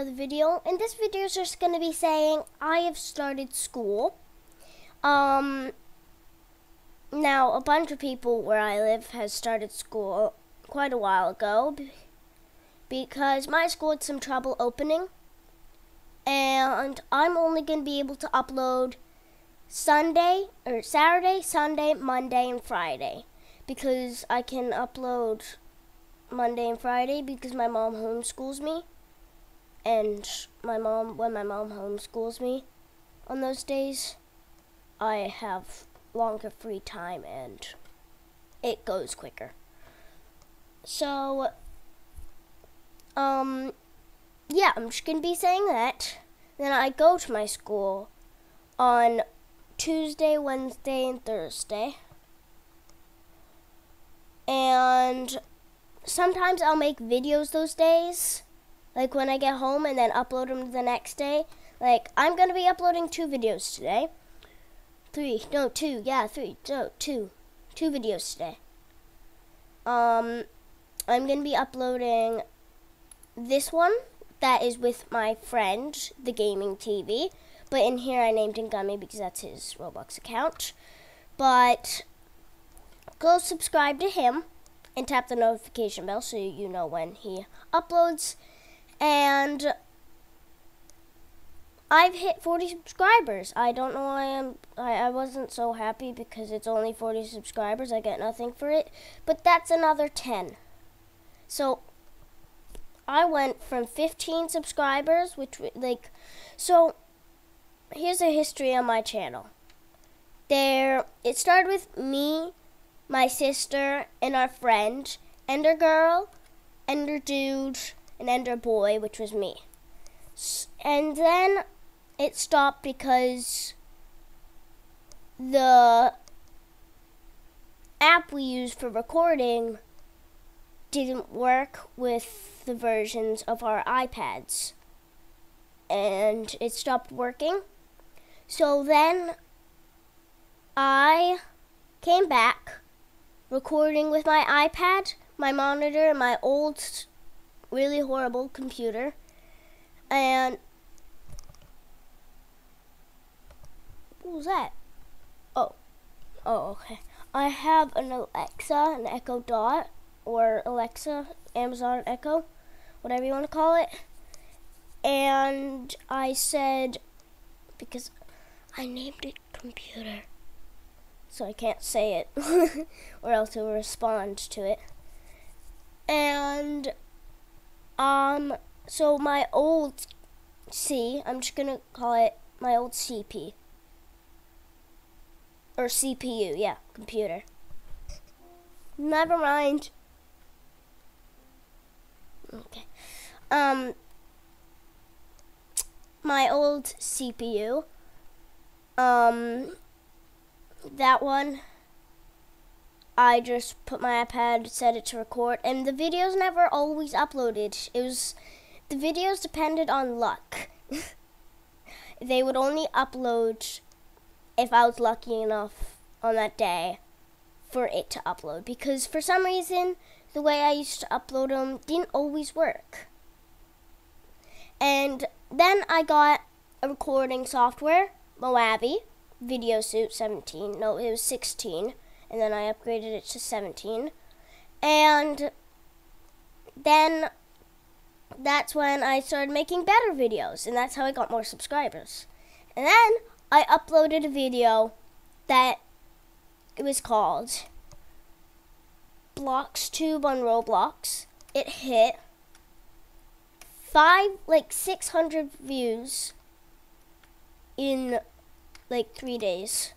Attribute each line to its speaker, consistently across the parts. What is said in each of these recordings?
Speaker 1: another video. And this video is just going to be saying I have started school. Um, now, a bunch of people where I live has started school quite a while ago because my school had some trouble opening. And I'm only going to be able to upload Sunday, or Saturday, Sunday, Monday, and Friday. Because I can upload Monday and Friday because my mom homeschools me. And my mom, when my mom homeschools me on those days, I have longer free time and it goes quicker. So, um, yeah, I'm just gonna be saying that. Then I go to my school on Tuesday, Wednesday, and Thursday. And sometimes I'll make videos those days, like when I get home and then upload them the next day. Like, I'm to be uploading two videos today. Three, no, two, yeah, three, no, two. Two videos today. Um, I'm to be uploading this one that is with my friend, the gaming TV. But in here I named him Gummy because that's his Roblox account. But go subscribe to him and tap the notification bell so you know when he uploads. And I've hit 40 subscribers. I don't know why I'm I, I wasn't so happy because it's only 40 subscribers. I get nothing for it. But that's another 10. So I went from 15 subscribers, which like so here's a history on my channel. There it started with me, my sister, and our friend, and Ender Girl, and Ender Dude, and Ender Boy, which was me. And then it stopped because the app we used for recording didn't work with the versions of our iPads. And it stopped working. So then I came back recording with my iPad, my monitor, and my old, really horrible computer. And What was that? Oh. Oh, okay. I have an Alexa, an Echo Dot, or Alexa, Amazon Echo, whatever you want to call it. And I said, because I named it computer, so I can't say it, or else it will respond to it. And, um, so my old C, I'm just gonna call it my old CP or CPU, yeah, computer. Never mind. Okay. Um, my old CPU, um, that one, I just put my iPad, set it to record, and the videos never always uploaded. It was, the videos depended on luck. they would only upload if I was lucky enough on that day for it to upload because for some reason the way I used to upload them didn't always work. And then I got a recording software, Movavi, Video Suite 17. No, it was 16, and then I upgraded it to 17. And then that's when I started making better videos, and that's how I got more subscribers. And then I uploaded a video that it was called Blocks Tube on Roblox. It hit five, like 600 views in like three days.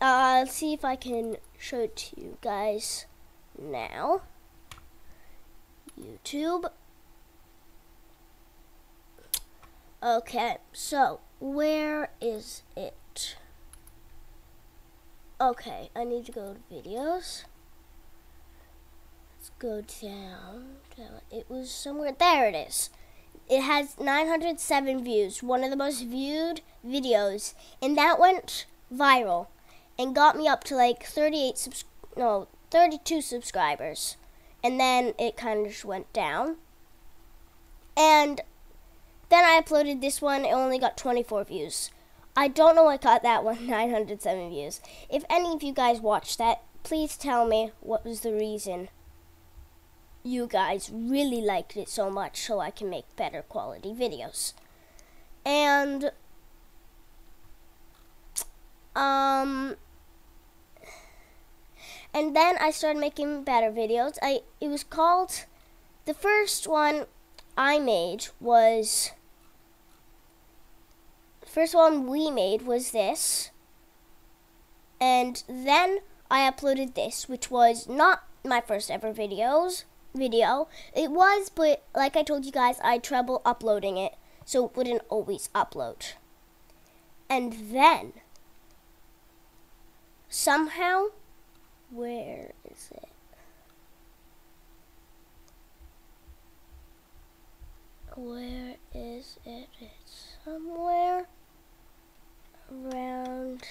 Speaker 1: Let's see if I can show it to you guys now. YouTube. Okay, so where is it? Okay, I need to go to videos. Let's go down, down. It was somewhere. There it is. It has 907 views, one of the most viewed videos, and that went viral and got me up to like 38 subs no 32 subscribers, and then it kind of just went down. And then I uploaded this one. It only got 24 views. I don't know what got that one 907 views. If any of you guys watched that, please tell me what was the reason you guys really liked it so much so I can make better quality videos. And um and then I started making better videos. I it was called the first one I made was first one we made was this. And then I uploaded this, which was not my first ever videos video. It was, but like I told you guys, I had trouble uploading it, so it wouldn't always upload. And then somehow where is it? Where is it? It's somewhere around.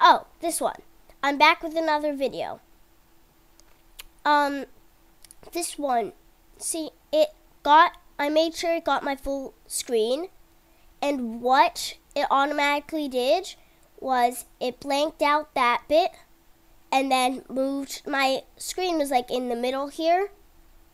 Speaker 1: Oh, this one. I'm back with another video. Um, this one, see, it got, I made sure it got my full screen. And what it automatically did was it blanked out that bit and then moved, my screen was like in the middle here,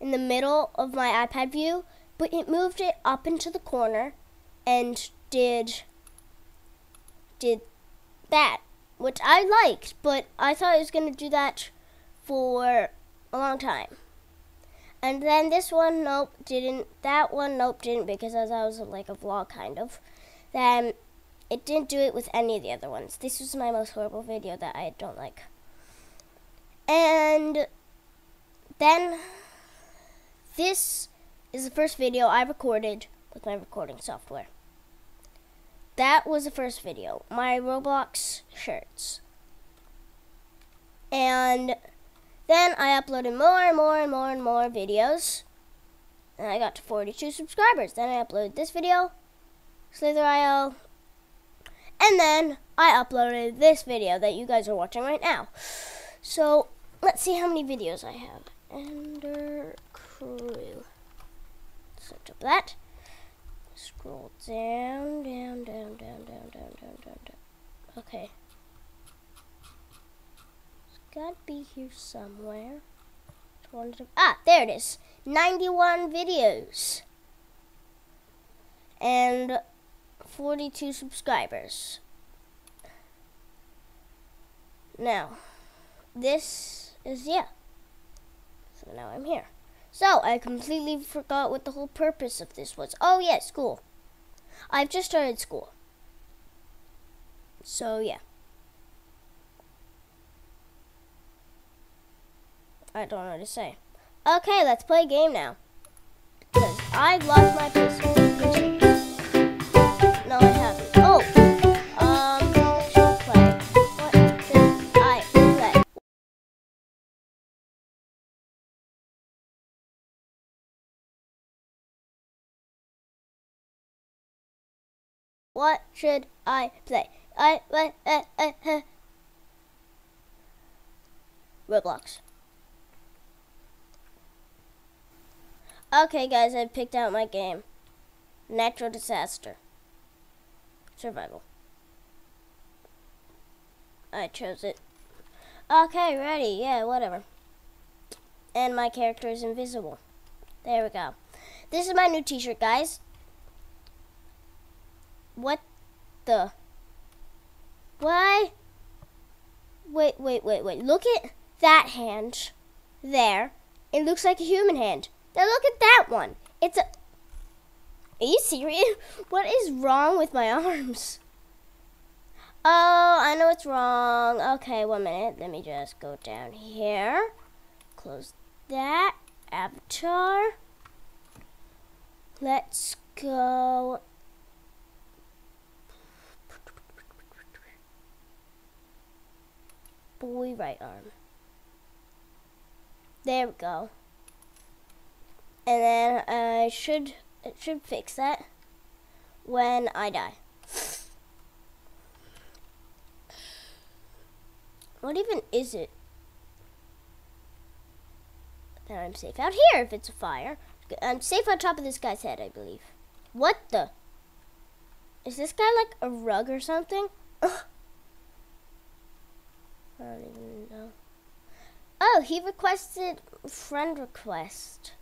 Speaker 1: in the middle of my iPad view, but it moved it up into the corner and did, did that, which I liked, but I thought it was going to do that for a long time. And then this one, nope, didn't. That one, nope, didn't because as I was like a vlog kind of. Then it didn't do it with any of the other ones. This was my most horrible video that I don't like. And then this is the first video I recorded with my recording software. That was the first video, my Roblox shirts. And then I uploaded more and more and more and more videos. And I got to 42 subscribers. Then I uploaded this video, Slither.io. And then I uploaded this video that you guys are watching right now. So let's see how many videos I have. Ender Crew. Search up that. Scroll down, down, down, down, down, down, down, down, down. Okay gotta be here somewhere. Ah, there it is. 91 videos. And 42 subscribers. Now, this is, yeah. So now I'm here. So, I completely forgot what the whole purpose of this was. Oh, yeah, school. I've just started school. So, yeah. I don't know what to say. Okay, let's play a game now. Because I lost my pistol. What should I play? I, uh, uh, uh, uh. Roblox. Okay, guys, I picked out my game. Natural disaster. Survival. I chose it. Okay, ready. Yeah, whatever. And my character is invisible. There we go. This is my new t-shirt, guys. What the? Why? Wait, wait, wait, wait. Look at that hand there. It looks like a human hand. Now look at that one. It's a... Are you serious? What is wrong with my arms? Oh, I know what's wrong. Okay, one minute. Let me just go down here. Close that. Avatar. Let's go. Boy right arm. There we go and then I should it should fix that when I die. What even is it? Then I'm safe out here if it's a fire. I'm safe on top of this guy's head, I believe. What the? Is this guy like a rug or something? I don't even know. Oh, he requested friend request.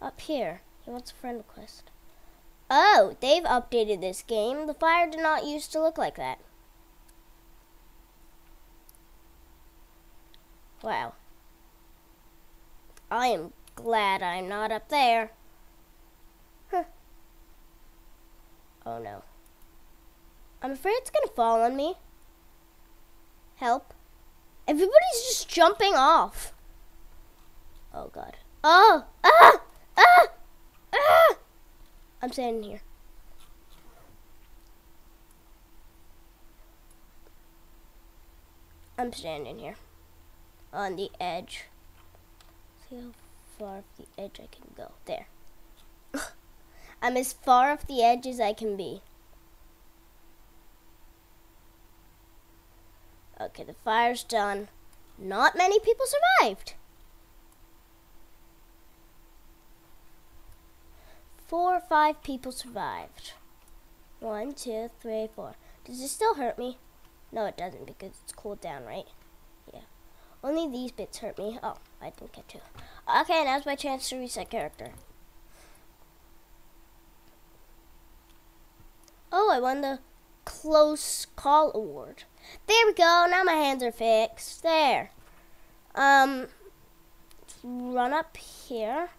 Speaker 1: Up here. He wants a friend request. Oh, they've updated this game. The fire did not used to look like that. Wow. I am glad I'm not up there. Huh. Oh no. I'm afraid it's gonna fall on me. Help. Everybody's just jumping off. Oh god. Oh! Ah! Ah! Ah! I'm standing here. I'm standing here. On the edge. See how far off the edge I can go. There. I'm as far off the edge as I can be. Okay, the fire's done. Not many people survived. Four or five people survived. One, two, three, four. Does it still hurt me? No, it doesn't because it's cooled down, right? Yeah. Only these bits hurt me. Oh, I didn't get to. Okay, now's my chance to reset character. Oh, I won the close call award. There we go. Now my hands are fixed. There. Um, run up here.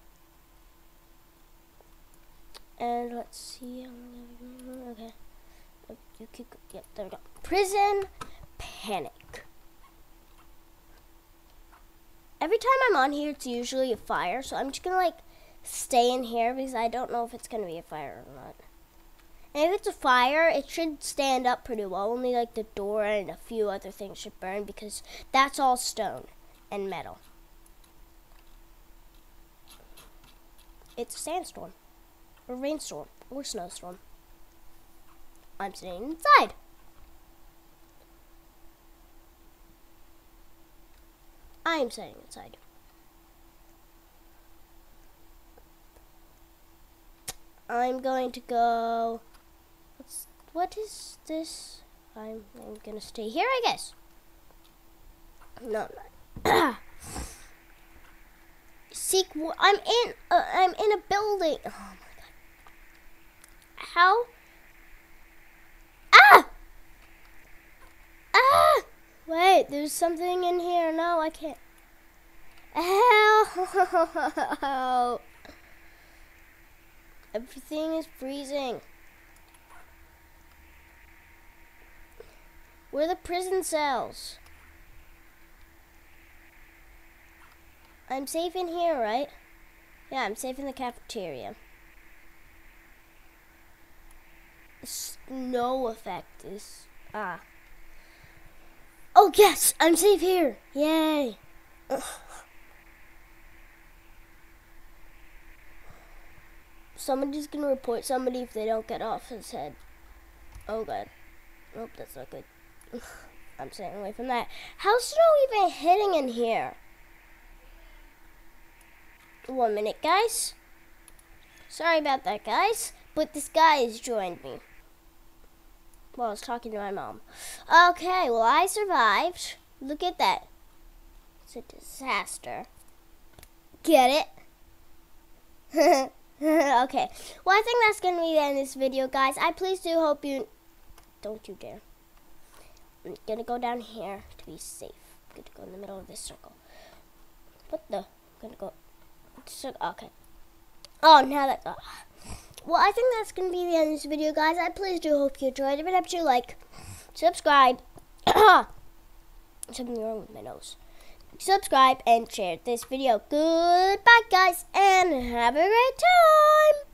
Speaker 1: And let's see. Okay. You keep, yep, there we go. Prison panic. Every time I'm on here, it's usually a fire, so I'm just gonna like stay in here because I don't know if it's gonna be a fire or not. And if it's a fire, it should stand up pretty well. Only like the door and a few other things should burn because that's all stone and metal. It's a sandstorm, or rainstorm, or snowstorm. I'm sitting inside. I am sitting inside. I'm going to go what is this? I'm, I'm gonna stay here, I guess. No, no. Seek. I'm in. Uh, I'm in a building. Oh my god. How? Ah! Ah! Wait, there's something in here. No, I can't. Help! Everything is freezing. Where are the prison cells? I'm safe in here, right? Yeah, I'm safe in the cafeteria. Snow effect is... Ah. Oh, yes! I'm safe here! Yay! Ugh. Somebody's gonna report somebody if they don't get off his head. Oh, God. Nope, that's not good. I'm staying away from that. How's snow even hitting in here? One minute, guys. Sorry about that, guys. But this guy has joined me. Well, I was talking to my mom. Okay, well, I survived. Look at that. It's a disaster. Get it? okay. Well, I think that's going to be the end of this video, guys. I please do hope you... Don't you dare. I'm gonna go down here to be safe. I'm gonna go in the middle of this circle. What the? I'm gonna go. Okay. Oh, now that. Uh, well, I think that's gonna be the end of this video, guys. I please do hope you enjoyed. If it helps you, like, subscribe. Something wrong with my nose. Subscribe and share this video. Goodbye, guys, and have a great time.